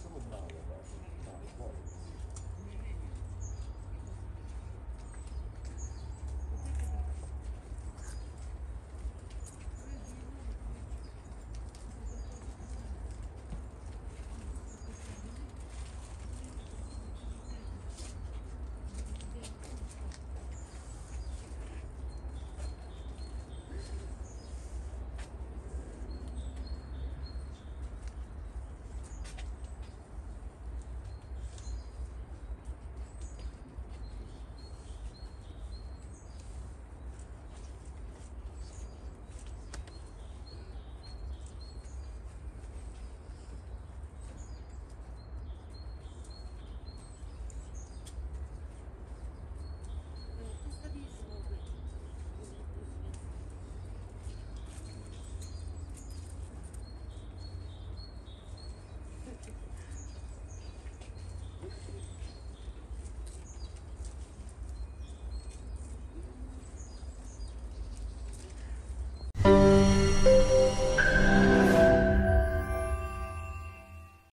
some amount of that in the county parks.